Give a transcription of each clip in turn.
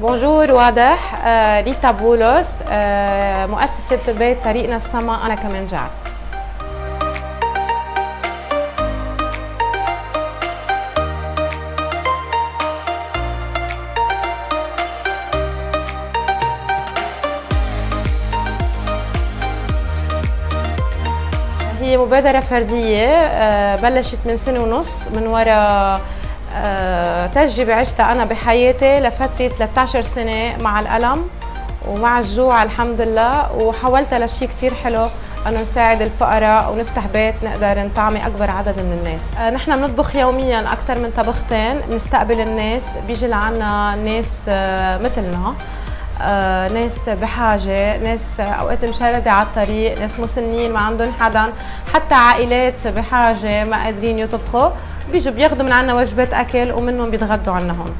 بونجور واضح ريتا بولس آه مؤسسة بيت طريقنا السما أنا كمان جعل هي مبادرة فردية آه، بلشت من سنة ونص من وراء تجربة عشتها أنا بحياتي لفترة 13 سنة مع الألم ومع الجوع الحمد لله وحولتها لشيء كثير حلو أنه نساعد الفقراء ونفتح بيت نقدر نطعمي أكبر عدد من الناس. آه، نحن بنطبخ يوميا أكثر من طبختين بنستقبل الناس بيجي لعنا ناس مثلنا آه، ناس بحاجة ناس أوقات مشردة على الطريق ناس مسنين ما عندهم حدا. حتى عائلات بحاجة ما قادرين يطبخوا بيجوا بياخذوا من عنا وجبات أكل ومنهم بيتغدوا عنا هون.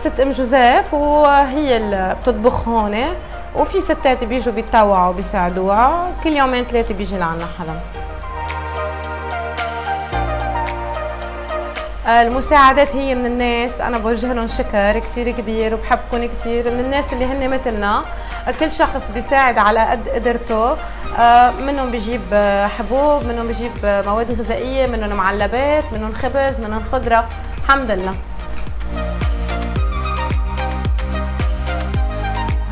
ست أم جوزيف وهي اللي بتطبخ هون وفي ستات بيجوا بيتطوعوا بيساعدوها كل يومين ثلاثة بيجي لعنا حدا المساعدات هي من الناس. أنا بوجه لهم شكر كثير كبير وبحبكم كثير من الناس اللي هن مثلنا. كل شخص بيساعد على قد قدرته. منهم بيجيب حبوب منهم بيجيب مواد غذائية منهم معلبات منهم خبز منهم خضرة. الحمد لله.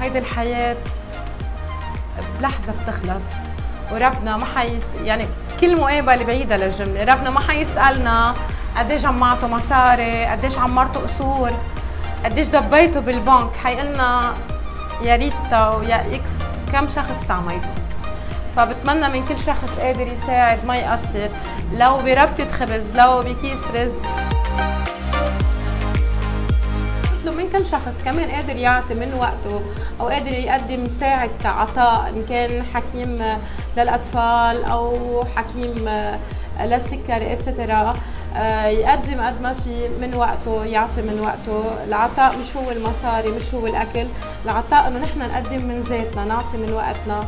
هيدي الحياة بلحظة بتخلص. وربنا ما حيس يعني كل مقابلة بعيدة للجملة. ربنا ما حيسألنا قديش جمعتوا مصاري قديش عمرتوا قصور قديش دبيتوا بالبنك. حيقلنا يا ريتا ويا إكس كم شخص تعميتوا فبتمنى من كل شخص قادر يساعد ما يقصر. لو بربطة خبز لو بكيس رز. بطلب من كل شخص كمان قادر يعطي من وقته أو قادر يقدم ساعة عطاء إن كان حكيم للأطفال أو حكيم للسكري اتسترا يقدم قد ما في من وقته يعطي من وقته. العطاء مش هو المصاري مش هو الأكل. العطاء إنه نحن نقدم من ذاتنا نعطي من وقتنا.